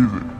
music.